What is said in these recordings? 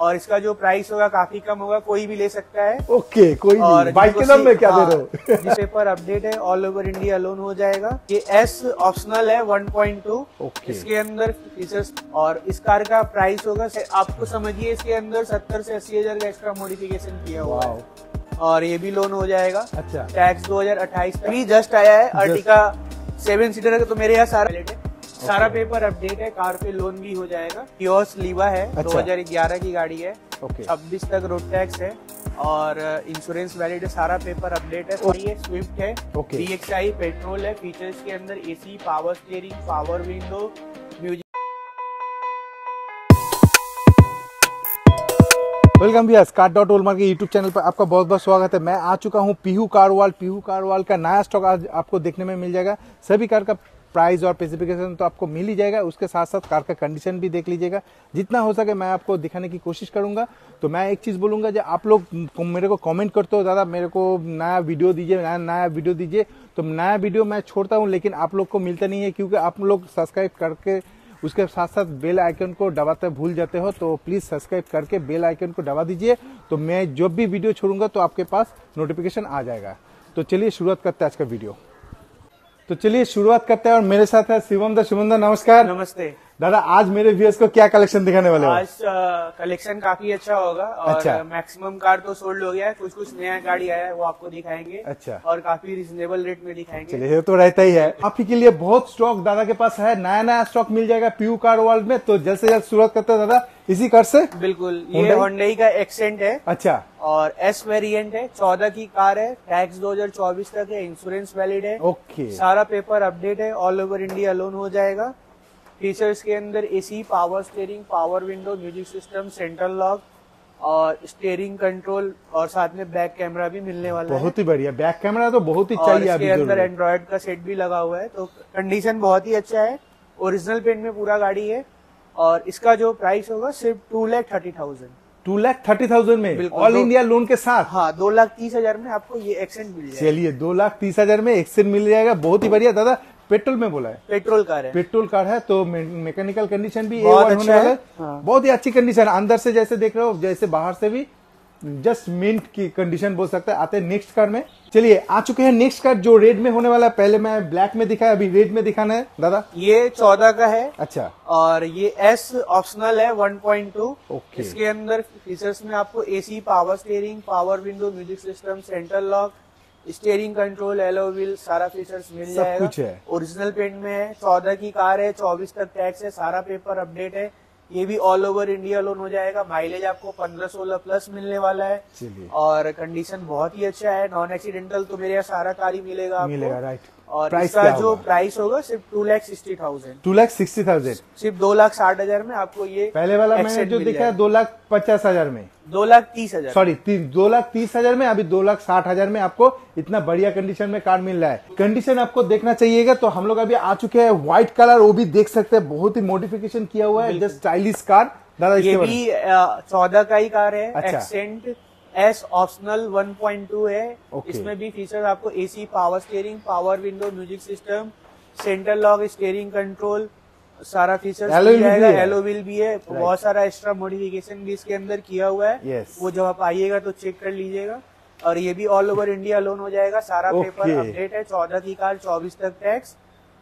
और इसका जो प्राइस होगा काफ़ी कम होगा कोई भी ले सकता है। ओके कोई और बाइक के दाम में क्या दे रहे हो? पेपर अपडेट है ऑल ओवर इंडिया लोन हो जाएगा। ये एस ऑप्शनल है 1.2 Okay. इसके अंदर फीचर्स और इस कार का प्राइस होगा आपको समझिए इसके अंदर 70 से अस्सी हज़ार का एक्स्ट्रा मॉडिफिकेशन किया हुआ है। और ये भी लोन हो जाएगा। अच्छा। टैक्स 2028 तक। भी जस्ट आया है अर्टिका सेवन सीटर का तो मेरे यहाँ सारा valid है सारा पेपर अपडेट है कार पे लोन भी हो जाएगा। कियोस लीवा है अच्छा। 2011 की गाड़ी है। ओके छब्बीस तक रोड टैक्स है और इंश्योरेंस वैलिड है सारा पेपर अपडेट है और ये स्विफ्ट है। Okay. D X I petrol है फीचर्स के अंदर AC power steering power window music welcome भैया स्काट डॉट ओलमार के यूट्यूब चैनल पर आपका बहुत बहुत स्वागत है। मैं आ चुका हूँ पीहू कारवाल पीहू कारवाल का नया स्टॉक आज आपको देखने में मिल जाएगा। सभी कार का प्राइस और स्पेसिफिकेशन तो आपको मिल ही जाएगा। उसके साथ साथ कार का कंडीशन भी देख लीजिएगा। जितना हो सके मैं आपको दिखाने की कोशिश करूँगा। तो मैं एक चीज़ बोलूँगा जब आप लोग मेरे को कमेंट करते हो, दादा मेरे को नया वीडियो दीजिए, नया नया वीडियो दीजिए। तो नया वीडियो मैं छोड़ता हूँ, लेकिन आप लोग को मिलता नहीं है क्योंकि आप लोग सब्सक्राइब करके उसके साथ साथ बेल आइकन को दबाते भूल जाते हो। तो प्लीज़ सब्सक्राइब करके बेल आइकन को दबा दीजिए। तो मैं जब भी वीडियो छोड़ूँगा तो आपके पास नोटिफिकेशन आ जाएगा। तो चलिए शुरुआत करते हैं आज का वीडियो तो चलिए शुरुआत करते हैं और मेरे साथ है शिवम दा शिवम दा, नमस्कार। नमस्ते। दादा आज मेरे व्यूअर्स को क्या कलेक्शन दिखाने वाले हो? आज कलेक्शन काफ़ी अच्छा होगा और अच्छा। मैक्सिमम कार तो सोल्ड हो गया है कुछ कुछ नया गाड़ी आया है वो आपको दिखाएँगे अच्छा। और काफ़ी रिजनेबल रेट में दिखाएँगे। चलिए ये तो रहता ही है। आप के लिए बहुत स्टॉक दादा के पास है नया नया स्टॉक मिल जाएगा पीयू कार वर्ल्ड में तो जल्द से जल्द शुरुआत करते हैं दादा इसी कार से? बिल्कुल ये? होंडई का एक्सेंट है। अच्छा। और एस वेरिएंट है चौदह की कार है टैक्स 2024 तक है इंश्योरेंस वैलिड है। ओके सारा पेपर अपडेट है ऑल ओवर इंडिया लोन हो जाएगा। फीचर्स के अंदर AC power steering power window music system central lock और स्टेयरिंग कंट्रोल और साथ में बैक कैमरा भी मिलने वाला है बहुत ही। बढ़िया। बैक कैमरा तो बहुत ही चाहिए इसके अंदर। एंड्रॉयड का सेट भी लगा हुआ है तो कंडीशन बहुत ही अच्छा है। ओरिजिनल पेंट में पूरा गाड़ी है और इसका जो प्राइस होगा सिर्फ़ two lakh thirty thousand two lakh thirty thousand में ऑल इंडिया लोन के साथ? हाँ दो लाख तीस हज़ार में आपको ये एक्सेंट मिल जाएगा। चलिए दो लाख तीस हज़ार में एक्सेल मिल जाएगा। बहुत ही बढ़िया। दादा पेट्रोल में बोला है। पेट्रोल कार है। पेट्रोल कार है तो मे- मैकेनिकल कंडीशन भी बहुत अच्छा है। है। बहुत ही अच्छी कंडीशन है। अंदर से जैसे देख रहे हो जैसे बाहर से भी जस्ट मिंट की कंडीशन बोल सकते हैं। आते हैं नेक्स्ट कार में। चलिए आ चुके हैं नेक्स्ट कार जो रेड में होने वाला है। पहले मैं ब्लैक में दिखा है अभी रेड में दिखाना है। दादा? ये चौदह का है। अच्छा। और ये एस ऑप्शनल है 1.2 Okay. इसके अंदर फीचर्स में आपको AC power steering power window music system central lock steering control alloy wheel सारा फीचर्स मिल जाएगा। कुछ है। ओरिजिनल पेंट में है चौदह की कार है चौबीस तक टैक्स है सारा पेपर अपडेट है। ये भी ऑल ओवर इंडिया लोन हो जाएगा। माइलेज आपको पंद्रह सोलह प्लस मिलने वाला है। और कंडीशन बहुत ही अच्छा है। नॉन एक्सीडेंटल तो मेरे यहाँ सारा कार ही मिलेगा आपको। मिलेगा राइट और Price इसका जो होगा? प्राइस होगा सिर्फ़ two lakh sixty thousand two lakh sixty thousand सिर्फ़ दो लाख साठ हज़ार में आपको ये पहले वाला मैंने जो देखा है दो लाख पचास हज़ार में। दो लाख तीस हज़ार। सॉरी दो लाख तीस हज़ार में अभी दो लाख साठ हज़ार में आपको इतना बढ़िया कंडीशन में कार मिल रहा है। कंडीशन आपको देखना चाहिएगा तो हम लोग अभी आ चुके हैं व्हाइट कलर वो भी देख सकते हैं। बहुत ही मॉडिफिकेशन किया हुआ है जस्ट स्टाइलिश कार दादा ये भी चौदह का ही कार है अच्छा। एक्सेंट एस ऑप्शनल 1.2 है। Okay. इसमें भी फीचर आपको AC power steering power window music system centre lock steering control सारा फीचर है। एलो व्हील भी है। बहुत सारा एक्स्ट्रा मॉडिफिकेशन भी इसके अंदर किया हुआ है। Yes. वो जब आप आइएगा तो चेक कर लीजिएगा। और ये भी ऑल ओवर इंडिया लोन हो जाएगा। सारा Okay. पेपर अपडेट है। चौदह की कार चौबीस तक टैक्स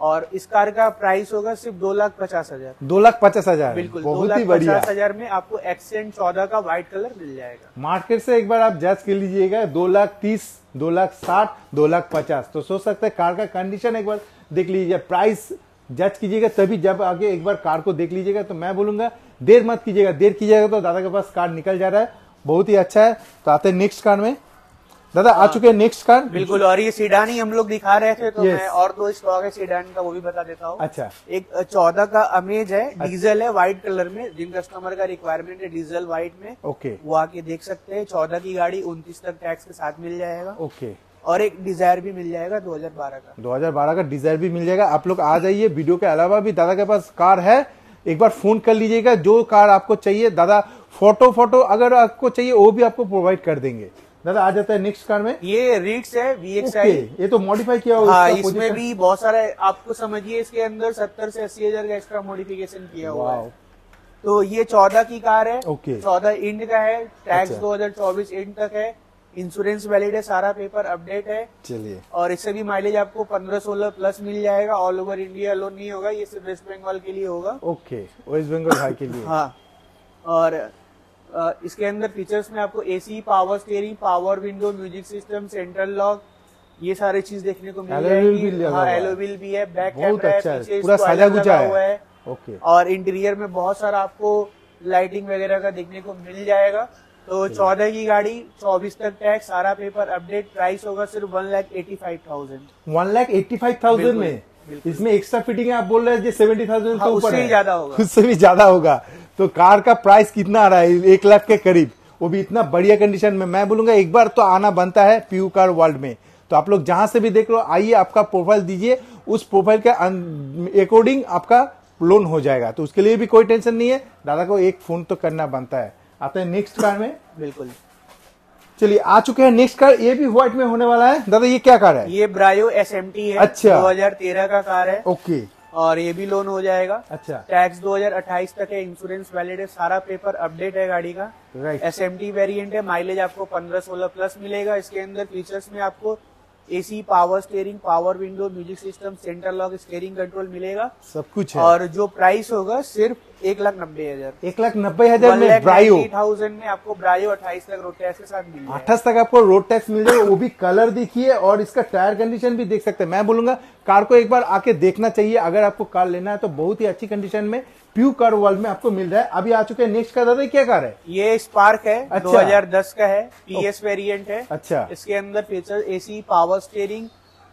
और इस कार का प्राइस होगा सिर्फ़ दो लाख पचास हज़ार। दो लाख पचास हज़ार? बिल्कुल दो बहुत लाख ही बढ़िया। पचास हज़ार में आपको एक्सेंट चौदह का व्हाइट कलर मिल जाएगा। मार्केट से एक बार आप जज कर लीजिएगा दो लाख तीस दो लाख साठ दो लाख पचास। तो सोच सकते हैं कार का कंडीशन एक बार देख लीजिए प्राइस जज कीजिएगा तभी जब आगे एक बार कार को देख लीजिएगा तो मैं बोलूँगा देर मत कीजिएगा देर कीजिएगा तो दादा के पास कार निकल जा रहा है। बहुत ही अच्छा है। तो आते हैं नेक्स्ट कार में। दादा आ चुके हैं नेक्स्ट कार बिल्कुल और ये सीडान ही हम लोग दिखा रहे थे तो Yes. मैं और दो स्टॉक है सीडान का वो भी बता देता हूँ। अच्छा। एक चौदह का अमेज है डीजल है व्हाइट कलर में जिन कस्टमर का रिक्वायरमेंट है डीजल व्हाइट में ओके वो आके देख सकते हैं। चौदह की गाड़ी उनतीस तक टैक्स के साथ मिल जाएगा। ओके और एक डिज़ायर भी मिल जाएगा 2012 का। 2012 का डिज़ायर भी मिल जाएगा। आप लोग आ जाइए वीडियो के अलावा भी दादा के पास कार है। एक बार फ़ोन कर लीजिएगा जो कार आपको चाहिए। दादा फ़ोटो फ़ोटो अगर आपको चाहिए वो भी आपको प्रोवाइड कर देंगे। दादा आ जाता है नेक्स्ट कार में। ये रीड्स है ओके वीएक्सआई ये तो मॉडिफाई किया हुआ हाँ इसमें position। भी बहुत सारा आपको समझिए इसके अंदर सत्तर से अस्सी हज़ार का एक्स्ट्रा मॉडिफिकेशन किया हुआ है। तो ये चौदह की कार है। ओके। चौदह इंड का है। टैक्स दो हज़ार चौबीस इंड तक है। इंश्योरेंस वैलिड है सारा पेपर अपडेट है। चलिए। और इससे भी माइलेज आपको 15-16 प्लस मिल जाएगा। ऑल ओवर इंडिया लोन नहीं होगा ये सिर्फ़ वेस्ट बंगाल के लिए होगा। ओके वेस्ट बंगाल भाई के लिए। हाँ। और इसके अंदर फीचर्स में आपको AC power steering power window music system central lock ये सारी चीज़ देखने को मिल जाएगी। हाँ हुआ है। एलो भी है बैक कैमरा अच्छा है। पीछे पूरा साजा गुजा हुआ है। ओके। और इंटीरियर में बहुत सारा आपको लाइटिंग वगैरह का देखने को मिल जाएगा। तो चौदह की गाड़ी चौबीस तक टैक्स सारा पेपर अपडेट प्राइस होगा सिर्फ़ one lakh eighty five thousand one lakh eighty five thousand में इसमें एक्स्ट्रा फिटिंग है आप बोल रहे हैं सेवेंटी थाउज़ेंड से ऊपर ही। ज़्यादा होगा। उससे भी ज़्यादा होगा। तो कार का प्राइस कितना आ रहा है? एक लाख के करीब। वो भी इतना बढ़िया कंडीशन में। मैं बोलूँगा एक बार तो आना बनता है पीयू कार वर्ल्ड में। तो आप लोग जहाँ से भी देख लो आइए आपका प्रोफ़ाइल दीजिए। उस प्रोफ़ाइल के अकॉर्डिंग आपका लोन हो जाएगा। तो उसके लिए भी कोई टेंशन नहीं है। दादा को एक फ़ोन तो करना बनता है। आते हैं नेक्स्ट कार में। बिल्कुल। चलिए आ चुके हैं नेक्स्ट कार ये भी व्हाइट में होने वाला है। दादा ये क्या कार है? ये ब्रायो एस है। अच्छा। 2013 का कार है। ओके और ये भी लोन हो जाएगा। अच्छा। टैक्स 2028 तक है इंश्योरेंस वैलिड है सारा पेपर अपडेट है गाड़ी का। Right S M T variant है माइलेज आपको 15-16 प्लस मिलेगा। इसके अंदर फीचर्स में आपको AC power steering power window music system centre lock steering control मिलेगा। सब कुछ है। और जो प्राइस होगा सिर्फ़ एक लाख नब्बे हज़ार। एक लाख नब्बे हज़ार में ब्रायो। थाउज़ेंड में आपको ब्रायो अट्ठाईस लाख रोड टैक्स के साथ मिल अट्ठाईस तक आपको रोड टैक्स मिल जाएगा वो भी कलर देखिए और इसका टायर कंडीशन भी देख सकते हैं। मैं बोलूँगा कार को एक बार आके देखना चाहिए। अगर आपको कार लेना है तो बहुत ही अच्छी कंडीशन में प्यू कार वर्ल्ड में आपको मिल रहा है। अभी आ चुके हैं नेक्स्ट कार दादा क्या कार है? ये स्पार्क है अच्छा। 2010 का है पीएस वेरिएंट है। अच्छा। इसके अंदर फीचर एसी पावर स्टीयरिंग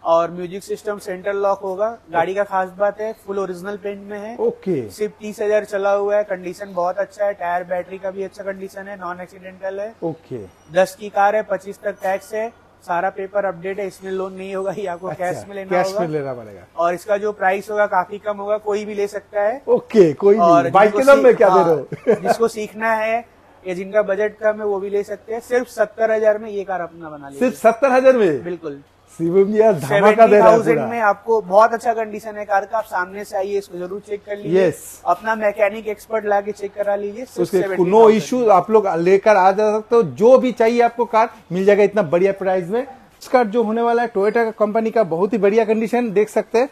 और म्यूज़िक सिस्टम सेंट्रल लॉक होगा। गाड़ी का खास बात है फुल ओरिजिनल पेंट में है। ओके। सिर्फ़ तीस हज़ार चला हुआ है कंडीशन बहुत अच्छा है। टायर बैटरी का भी अच्छा कंडीशन है नॉन एक्सीडेंटल है। ओके। दस की कार है पच्चीस तक टैक्स है। सारा पेपर अपडेट है इसमें लोन नहीं होगा ये आपको अच्छा, कैश में लेना कैश में लेना पड़ेगा। और इसका जो प्राइस होगा काफ़ी कम होगा कोई भी ले सकता है। ओके कोई और बाइक के में क्या दे हाँ, रहे हो? जिसको सीखना है या जिनका बजट कम है वो भी ले सकते हैं। सिर्फ़ सत्तर हज़ार में ये कार अपना बना सिर्फ़ सत्तर हज़ार में? बिल्कुल। शिवम जी धमाका दे रहा है में आपको बहुत अच्छा कंडीशन है कार का। आप सामने से आइए इसको ज़रूर चेक कर लीजिए। Yes. अपना मैकेनिक एक्सपर्ट लाके चेक करा लीजिए। नो इश्यू आप लोग लेकर आ जा सकते हो। जो भी चाहिए आपको कार मिल जाएगा इतना बढ़िया प्राइस में। इसका जो होने वाला है टोयोटा का कंपनी का बहुत ही बढ़िया कंडीशन देख सकते हैं।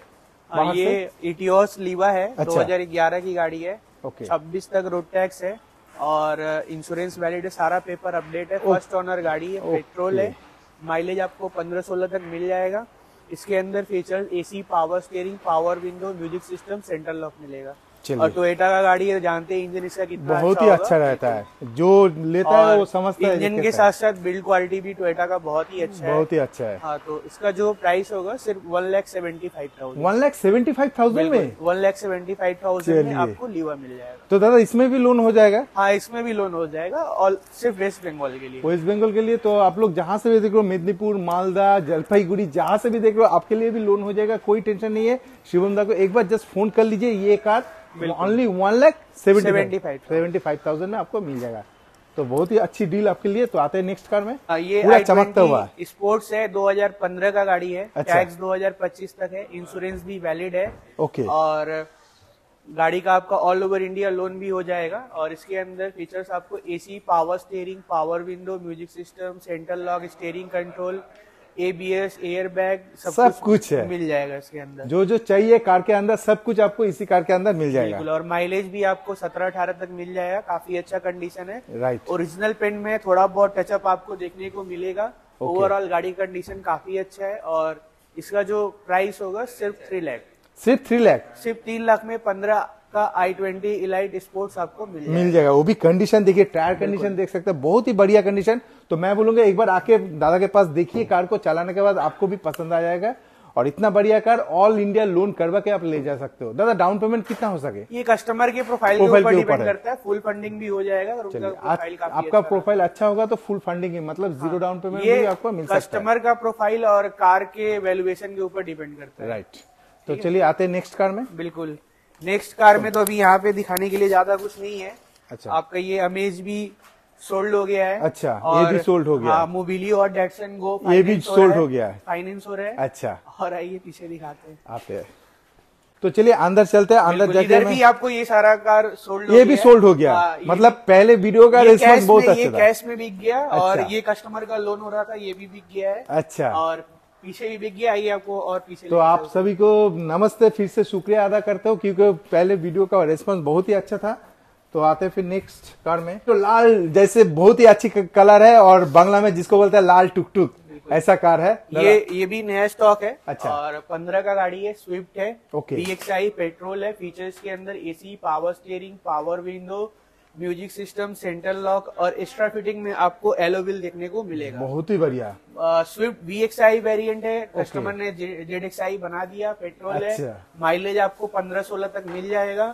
हाँ, ये इटियोस लीवा है अच्छा। 2011 की गाड़ी है। ओके 26 तक रोड टैक्स है और इंश्योरेंस वैलिड है सारा पेपर अपडेट है। फ़र्स्ट ओनर गाड़ी है पेट्रोल है। माइलेज आपको 15-16 तक मिल जाएगा इसके अंदर feature AC power steering power window music system centre lock मिलेगा। और टोयोटा का गाड़ी है जानते हैं इंजन इसका कितना बहुत ही अच्छा रहता है। जो लेता है वो समझता है इंजन के साथ। साथ बिल्ड क्वालिटी भी टोयोटा का बहुत ही अच्छा बहुत ही अच्छा है। हाँ तो इसका जो प्राइस होगा सिर्फ़ one lakh seventy five thousand one lakh seventy five thousand में? One lakh seventy five thousand में आपको लीवा मिल जाएगा। तो दादा इसमें भी लोन हो जाएगा? हाँ इसमें भी लोन हो जाएगा और सिर्फ़ वेस्ट बंगाल के लिए। वेस्ट बंगाल के लिए तो आप लोग जहाँ से भी देख रहे हो मेदिनीपुर मालदा जलपाईगुड़ी जहाँ से भी देख रहे हो आपके लिए भी लोन हो जाएगा कोई टेंशन नहीं है। शिवम दा को एक बार जस्ट फ़ोन कर लीजिए ये car only one lakh seventy 75,000 seventy five thousand में आपको मिल जाएगा। तो बहुत ही अच्छी डील आपके लिए। तो आते हैं नेक्स्ट कार में। हाँ, ये पूरा चमकता हुआ। स्पोर्ट्स है 2015 का गाड़ी है। अच्छा। टैक्स 2025 तक है। इंश्योरेंस भी वैलिड है। ओके। और गाड़ी का आपका ऑल ओवर इंडिया लोन भी हो जाएगा। और इसके अंदर फीचर्स आपको AC power steering power window music system central lock steering control ABS airbag सब कुछ कुछ है। मिल जाएगा इसके अंदर। जो जो चाहिए कार के अंदर सब कुछ आपको इसी कार के अंदर मिल बिल्कुल जाएगा और माइलेज भी आपको 17-18 तक मिल जाएगा। काफ़ी अच्छा कंडीशन है। राइट ओरिजिनल पेंट में थोड़ा बहुत टचअप आपको देखने को मिलेगा। ओवरऑल गाड़ी कंडीशन काफ़ी अच्छा है और इसका जो प्राइस होगा सिर्फ़ थ्री लैख सिर्फ़ थ्री लाख सिर्फ़ तीन लाख में पंद्रह का आई ट्वेंटी इलाइट स्पोर्ट्स आपको मिल जाएगा। मिल जाएगा। वो भी कंडीशन देखिए टायर कंडीशन देख सकते हैं। बहुत ही बढ़िया कंडीशन तो मैं बोलूँगा एक बार आके दादा के पास देखिए कार को चलाने के बाद आपको भी पसंद आ जाएगा। और इतना बढ़िया कार ऑल इंडिया लोन करवा के आप ले जा सकते हो। दादा डाउन पेमेंट कितना हो सके? ये कस्टमर के प्रोफ़ाइल के ऊपर डिपेंड करता है। फुल फंडिंग भी हो जाएगा चलिए आपका अच्छा प्रोफ़ाइल अच्छा होगा तो फुल फंडिंग है मतलब ज़ीरो डाउन पेमेंट भी आपको मिल सकता है। कस्टमर का प्रोफ़ाइल और कार के वैल्यूएशन के ऊपर डिपेंड करता है। राइट तो चलिए आते हैं नेक्स्ट कार में। बिल्कुल। नेक्स्ट कार में तो अभी यहाँ पे दिखाने के लिए ज़्यादा कुछ नहीं है। अच्छा। आपका ये अमेज भी सोल्ड हो गया है। अच्छा, ये भी सोल्ड हो गया। हाँ है। मोबिली और डेटसन गो ये भी सोल्ड हो गया है। फाइनेंस हो रहा है। अच्छा। और आइए पीछे दिखाते हैं। आते हैं तो चलिए अंदर चलते हैं अंदर जाके इधर भी आपको ये सारा कार सोल्ड ये भी सोल्ड हो। गया। आ, मतलब पहले वीडियो का रिस्पॉन्स बहुत अच्छा था। कैश में बिक गया और अच्छा। ये कस्टमर का लोन हो रहा था ये भी बिक गया है। अच्छा। और पीछे भी बिक गया आइए आपको और पीछे तो आप सभी को नमस्ते फिर से शुक्रिया अदा करते हो क्योंकि पहले वीडियो का रेस्पॉन्स बहुत ही अच्छा था। तो आते फिर नेक्स्ट कार में। तो लाल जैसे बहुत ही अच्छी कलर है और बांग्ला में जिसको बोलते हैं लाल टुक टुक ऐसा कार है। ये ये भी नया स्टॉक है अच्छा। और पंद्रह का गाड़ी है स्विफ्ट है ओके। पेट्रोल है फीचर्स के अंदर AC power steering power window music system central lock और एक्स्ट्रा फिटिंग में आपको एलोविल देखने को मिलेगा। बहुत ही बढ़िया। Swift V X I variant है। कस्टमर ने जेड एक्स आई बना दिया पेट्रोल है। अच्छा। माइलेज आपको पंद्रह सोलह तक मिल जाएगा।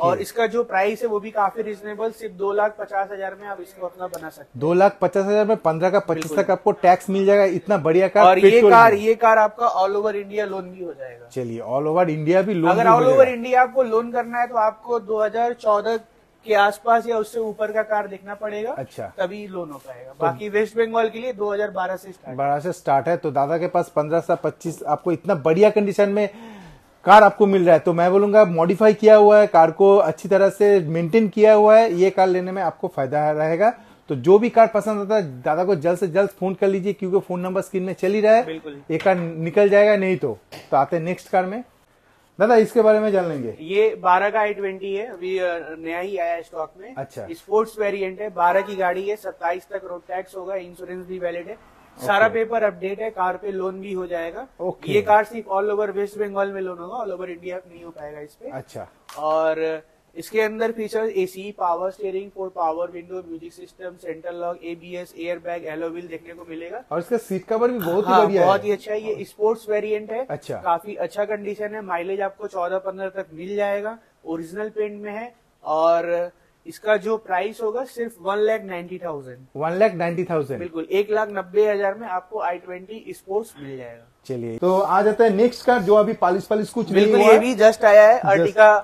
और इसका जो प्राइस है वो भी काफ़ी रिजनेबल सिर्फ़ दो लाख पचास हज़ार में आप इसको अपना बना सकते हैं। दो लाख पचास हज़ार में पंद्रह का पच्चीस तक आपको टैक्स मिल जाएगा इतना बढ़िया हैं कार और ये कार ये कार आपका ऑल ओवर इंडिया लोन भी हो जाएगा। चलिए ऑल ओवर इंडिया भी लोन अगर ऑल ओवर इंडिया आपको लोन करना है तो आपको 2014 के आसपास या उससे ऊपर का कार देखना पड़ेगा अच्छा। तभी लोन हो पाएगा तो बाकी वेस्ट बंगाल के लिए 2012 से स्टार्ट बड़ा से स्टार्ट है तो दादा के पास पंद्रह से पच्चीस आपको इतना बढ़िया कंडीशन में कार आपको मिल रहा है तो मैं बोलूँगा मॉडिफाई किया हुआ है कार को अच्छी तरह से मेंटेन किया हुआ है ये कार लेने में आपको फ़ायदा रहेगा। तो जो भी कार पसंद आता है दादा को जल्द से जल्द फ़ोन कर लीजिए क्योंकि फ़ोन नंबर स्क्रीन में चल ही रहा है। ये कार निकल जाएगा नहीं तो तो आते हैं नेक्स्ट कार में। दादा इसके बारे में जान लेंगे। ये 12 का आई ट्वेंटी है अभी नया ही आया स्टॉक में। अच्छा। स्पोर्ट्स वेरिएंट है 12 की गाड़ी है 27 तक रोड टैक्स होगा इंश्योरेंस भी वैलिड है। सारा पेपर अपडेट है कार पे लोन भी हो जाएगा। ओके। ये कार सिर्फ़ ऑल ओवर वेस्ट बंगाल में लोन होगा ऑल ओवर इंडिया नहीं हो पाएगा इस पे। अच्छा। और इसके अंदर feature AC power steering four power window music system central lock ABS air bag alloy wheel देखने को मिलेगा। और इसका सीट कवर भी बहुत ही हाँ, बढ़िया बहुत ही अच्छा है। ये स्पोर्ट्स वेरिएंट है। अच्छा। काफ़ी अच्छा कंडीशन है। माइलेज आपको चौदह पंद्रह तक मिल जाएगा। ओरिजिनल पेंट में है। और इसका जो प्राइस होगा सिर्फ़ one lakh ninety thousand one lakh ninety thousand बिल्कुल एक लाख नब्बे हज़ार में आपको आई ट्वेंटी स्पोर्ट्स मिल जाएगा। चलिए तो आ जाता है नेक्स्ट कार जो अभी पालिश पालिश कुछ बिल्कुल ये भी जस्ट आया है। अर्टिका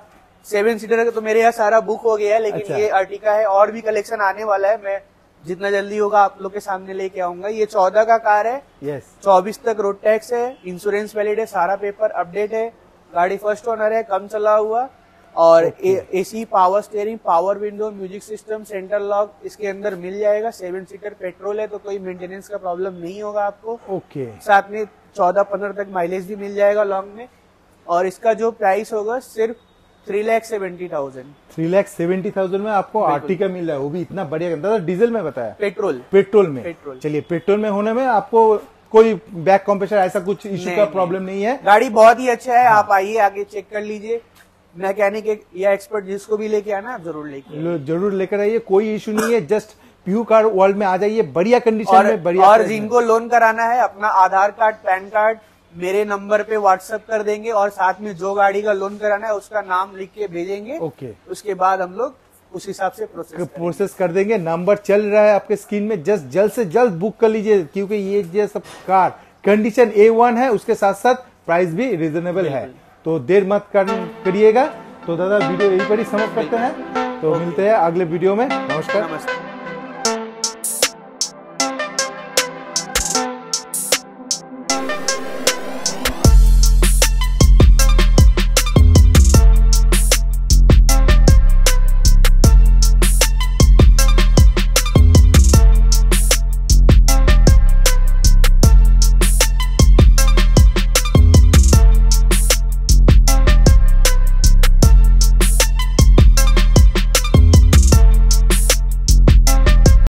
सेवन सीटर का तो मेरे यहाँ सारा बुक हो गया है लेकिन अच्छा। ये अर्टिका है और भी कलेक्शन आने वाला है। मैं जितना जल्दी होगा आप लोग के सामने लेके आऊँगा। ये चौदह का कार है। यस चौबीस तक रोड टैक्स है। इंश्योरेंस वैलिड है सारा पेपर अपडेट है। गाड़ी फ़र्स्ट ओनर है कम चला हुआ। और AC power steering power window music system central lock इसके अंदर मिल जाएगा। सेवन सीटर पेट्रोल है तो कोई मेंटेनेंस का प्रॉब्लम नहीं होगा आपको। ओके साथ में चौदह पंद्रह तक माइलेज भी मिल जाएगा लॉन्ग में। और इसका जो प्राइस होगा सिर्फ़ three lakh seventy thousand. Three lakh seventy thousand में आपको आरटी का मिल रहा है वो भी इतना बढ़िया दादा डीजल में बताया। पेट्रोल। पेट्रोल में। पेट्रोल। चलिए पेट्रोल में होने में आपको कोई बैक कॉम्प्रेशर ऐसा कुछ इश्यू का प्रॉब्लम नहीं है। गाड़ी बहुत ही अच्छा है आप आइए आगे चेक कर लीजिए। मैकेनिक या एक्सपर्ट जिसको भी लेके आना ज़रूर लेके ज़रूर लेकर आइए कोई इश्यू नहीं है जस्ट प्यू कार वर्ल्ड में आ जाइए बढ़िया कंडीशन में बढ़िया और जिनको लोन कराना है अपना आधार कार्ड पैन कार्ड मेरे नंबर पे व्हाट्सएप कर देंगे और साथ में जो गाड़ी का लोन कराना है उसका नाम लिख के भेजेंगे। ओके उसके बाद हम लोग उस हिसाब से प्रोसेस प्रोसेस कर देंगे। नंबर चल रहा है आपके स्क्रीन में। जस्ट जल्द से जल्द बुक कर लीजिए क्योंकि ये जो सब कार कंडीशन ए वन है उसके साथ साथ प्राइस भी रिजनेबल है। तो देर मत करिएगा। तो दादा वीडियो यही पर ही समाप्त करते हैं। तो मिलते हैं अगले वीडियो में। नमस्कार। नमस्कार